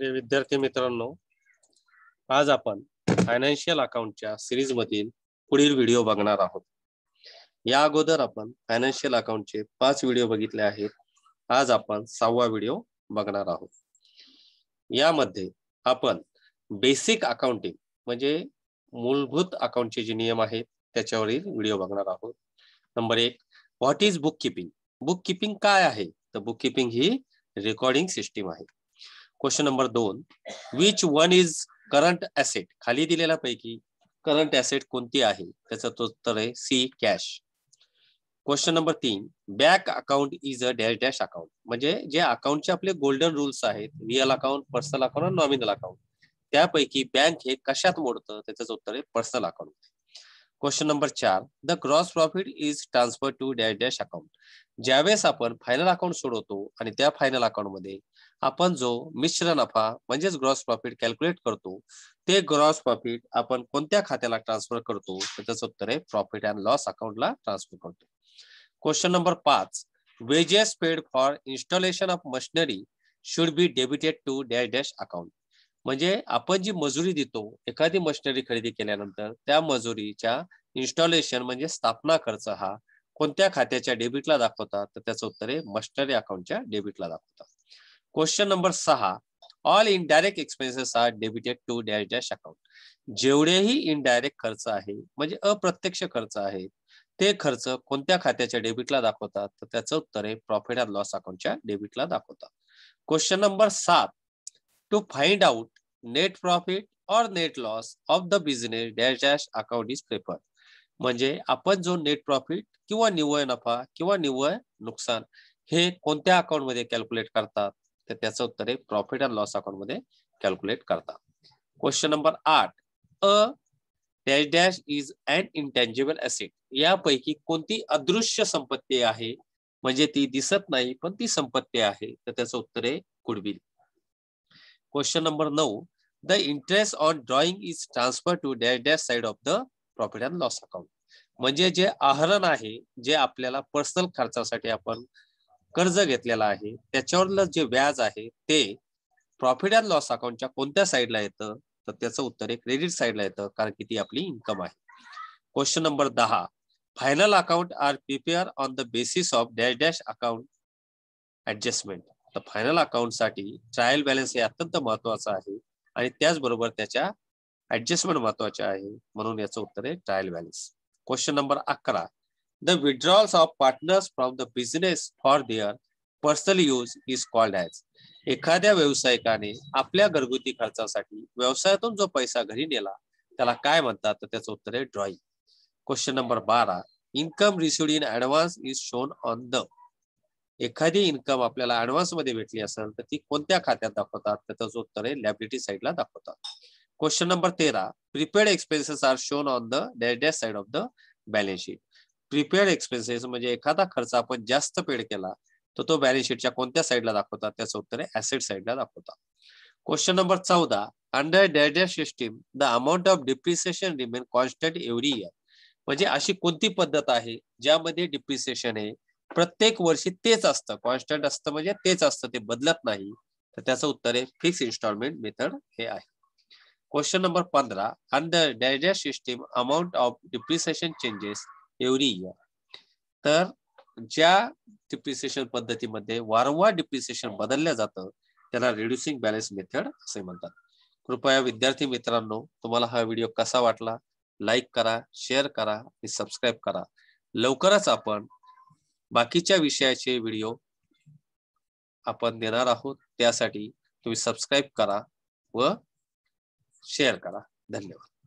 प्रिय विद्यार्थी मित्रांनो आज आपण फायनान्शियल अकाउंटच्या सिरीज मधील पुढील व्हिडिओ बघणार आहोत. या अगोदर आपण फायनान्शियल अकाउंटचे पाच व्हिडिओ बघितले आहेत. आज आपण सहावा व्हिडिओ बघणार आहोत. यामध्ये आपण बेसिक अकाउंटिंग म्हणजे मूलभूत अकाउंटचे जे नियम आहेत त्याच्यावरील व्हिडिओ बघणार आहोत. नंबर एक what is book keeping book keeping काय आहे? तर बुक किपिंग ही रेकॉर्डिंग सिस्टीम आहे. क्वेश्चन नंबर दोन. Which one is current asset खाली दिलेल्या पैकी करंट ऍसेट कोणती आहे? त्याचं उत्तर आहे सी कॅश क्वेश्चन नंबर तीन. Back account is a dash dash account म्हणजे जे अकाउंटचे आपले गोल्डन रुल्स आहेत रिअल अकाउंट पर्सनल अकाउंट आणि नॉमिनल अकाउंट त्यापैकी बँक हे कशात मोडतं? त्याचं उत्तर आहे पर्सनल अकाउंट क्वेश्चन नंबर चार. The gross profit is transfer to dash dash account ज्यावेळेस आपण फायनल अकाउंट सोडवतो आणि त्या फायनल अकाउंटमध्ये आपण जो मिश्र नफा म्हणजेच ग्रॉस प्रॉफिट कॅल्क्युलेट करतो ते ग्रॉस प्रॉफिट आपण कोणत्या खात्याला ट्रान्सफर करतो? त्याचं उत्तर आहे प्रॉफिट अँड लॉस अकाउंटला ट्रान्सफर करतो. क्वेश्चन नंबर पाच. Wages paid for installation of machinery should be debited to dash dash account म्हणजे आपण जी मजुरी देतो एखादी मशिनरी खरेदी केल्यानंतर त्या मजुरीच्या इन्स्टॉलेशन म्हणजे स्थापना खर्च हा कोणत्या खात्याच्या डेबिटला दाखवतात? तर त्याचं उत्तर आहे मशिनरी अकाउंटच्या डेबिटला दाखवतात. क्वेश्चन नंबर सहा. All indirect expenses are debited to dash dash account जेवढेही इनडायरेक्ट खर्च आहे म्हणजे अप्रत्यक्ष खर्च आहे ते खर्च कोणत्या खात्याच्या डेबिटला दाखवतात? तर त्याचं उत्तर आहे प्रॉफिट अँड लॉस अकाउंटच्या डेबिटला दाखवतात. क्वेश्चन नंबर सात. To find out net profit or net loss of the business dash dash account is preferred म्हणजे आपण जो नेट प्रॉफिट किंवा निव्वळ नफा किंवा निव्वळ नुकसान हे कोणत्या अकाउंटमध्ये कॅल्क्युलेट करतात तर त्याचं उत्तर आहे प्रॉफिट अँड लॉस अकाउंटमध्ये कॅल्क्युलेट करतात. क्वेश्चन नंबर आठ. A dash dash is an intangible asset यापैकी कोणती अदृश्य संपत्ती आहे? म्हणजे ती दिसत नाही पण ती संपत्ती आहे. तर त्याचं उत्तर आहे गुडविल क्वेश्चन नंबर नऊ. The interest on drawing is transfer to dash dash side of the profit and loss account म्हणजे जे आहरण आहे जे आपल्याला पर्सनल खर्चासाठी आपण कर्ज घेतलेला आहे त्याच्यावरलं जे व्याज आहे ते प्रॉफिट अँड लॉस अकाउंटच्या कोणत्या साईडला येतं? तर त्याचं उत्तर हे क्रेडिट साईडला येतं कारण की ती आपली इन्कम आहे. क्वेश्चन नंबर दहा. Final account are prepare on the basis of dash dash account adjustment तर फायनल अकाउंटसाठी ट्रायल बॅलन्स हे अत्यंत महत्वाचं आहे आणि त्याचबरोबर त्याच्या ऍडजस्टमेंट महत्त्वाचे आहे म्हणून याचं उत्तर आहे ट्रायल बॅलन्स क्वेश्चन नंबर अकरा. The withdrawals of partners from the business for their personal use is called as एखाद्या व्यावसायिकाने आपल्या घरगुती खर्चासाठी व्यवसायातून जो पैसा घरी नेला त्याला काय म्हणतात? तर त्याचं उत्तर आहे ड्रॉइंग क्वेश्चन नंबर बारा. Income received in advance is shown on the एखादी इन्कम आपल्याला ऍडव्हान्समध्ये भेटली असेल तर ती कोणत्या खात्यात दाखवतात? त्याचं उत्तर आहे लॅबिलिटी साईडला दाखवतात. क्वेश्चन नंबर तेरा. Prepaid expenses are shown on the dash side of the balance sheet prepaid expenses म्हणजे एखादा खर्च आपण जास्त पेड केला तर तो बॅलन्स शीटच्या कोणत्या साईडला दाखवतात? त्याचं उत्तर आहे ऍसेट साईडला दाखवतात. क्वेश्चन नंबर चौदा. Under dash dash system the amount of depreciation remain constant every year म्हणजे अशी कोणती पद्धत आहे ज्यामध्ये डिप्रिसिएशन हे प्रत्येक वर्षी तेच असतं? कॉन्स्टंट असतं म्हणजे तेच असतं ते बदलत नाही. तर त्याचं उत्तर आहे फिक्स इन्स्टॉलमेंट मेथड हे आहे. क्वेश्चन नंबर पंधरा. Under dash system, amount amount of changes changes year. तर ज्या डिप्रिसिएशन पद्धतीमध्ये वारंवार डिप्रिसिएशन बदलल्या जातं त्याला रिड्युसिंग बॅलन्स मेथड असे म्हणतात. कृपया विद्यार्थी मित्रांनो तुम्हाला हा व्हिडिओ कसा वाटला? लाईक करा शेअर करा आणि सबस्क्राईब करा. लवकरच आपण बाकीच्या विषयाचे व्हिडिओ आपण देणार आहोत. त्यासाठी तुम्ही सबस्क्राईब करा व शेअर करा. धन्यवाद.